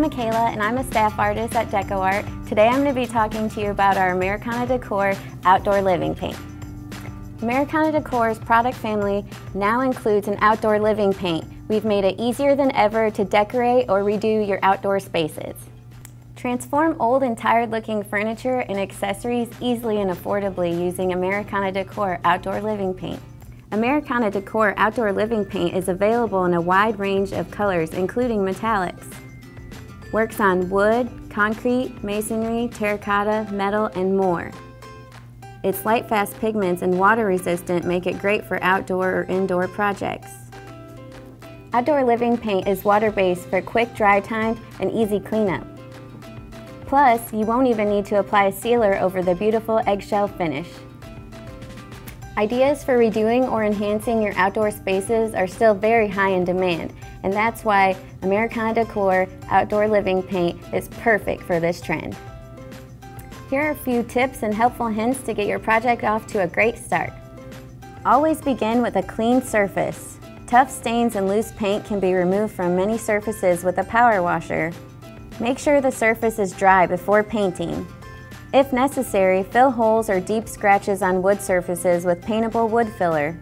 I'm Micaela and I'm a staff artist at DecoArt. Today I'm going to be talking to you about our Americana Decor Outdoor Living Paint. Americana Decor's product family now includes an outdoor living paint. We've made it easier than ever to decorate or redo your outdoor spaces. Transform old and tired looking furniture and accessories easily and affordably using Americana Decor Outdoor Living Paint. Americana Decor Outdoor Living Paint is available in a wide range of colors including metallics. Works on wood, concrete, masonry, terracotta, metal, and more. Its light fast pigments and water resistant make it great for outdoor or indoor projects. Outdoor living paint is water-based for quick dry time and easy cleanup. Plus, you won't even need to apply a sealer over the beautiful eggshell finish. Ideas for redoing or enhancing your outdoor spaces are still very high in demand, and that's why Americana Decor Outdoor Living Paint is perfect for this trend. Here are a few tips and helpful hints to get your project off to a great start. Always begin with a clean surface. Tough stains and loose paint can be removed from many surfaces with a power washer. Make sure the surface is dry before painting. If necessary, fill holes or deep scratches on wood surfaces with paintable wood filler.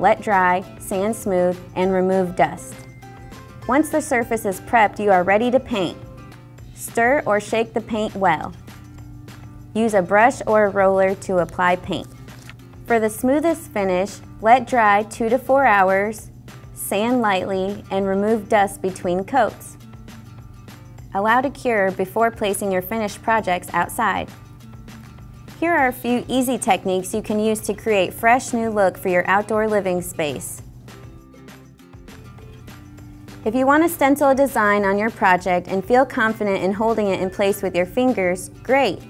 Let dry, sand smooth, and remove dust. Once the surface is prepped, you are ready to paint. Stir or shake the paint well. Use a brush or a roller to apply paint. For the smoothest finish, let dry 2 to 4 hours, sand lightly, and remove dust between coats. Allow to cure before placing your finished projects outside. Here are a few easy techniques you can use to create fresh new look for your outdoor living space. If you want to stencil a design on your project and feel confident in holding it in place with your fingers, great!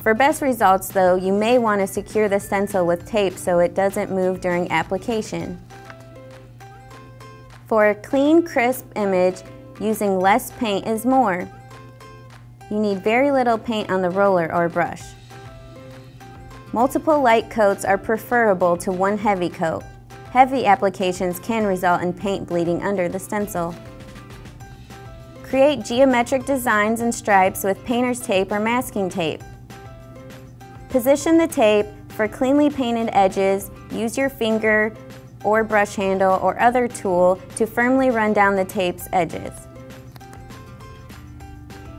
For best results though, you may want to secure the stencil with tape so it doesn't move during application. For a clean, crisp image, using less paint is more. You need very little paint on the roller or brush. Multiple light coats are preferable to one heavy coat. Heavy applications can result in paint bleeding under the stencil. Create geometric designs and stripes with painter's tape or masking tape. Position the tape for cleanly painted edges, use your finger or brush handle or other tool to firmly run down the tape's edges.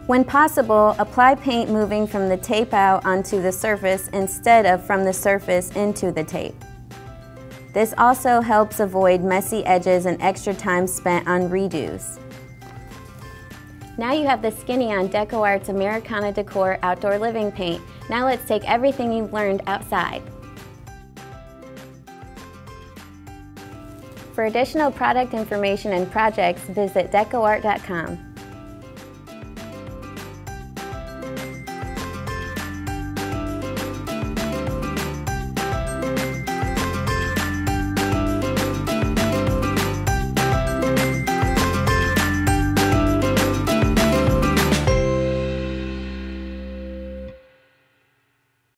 When possible, apply paint moving from the tape out onto the surface instead of from the surface into the tape. This also helps avoid messy edges and extra time spent on redos. Now you have the skinny on DecoArt's Americana Decor Outdoor Living Paint. Now let's take everything you've learned outside. For additional product information and projects, visit decoart.com.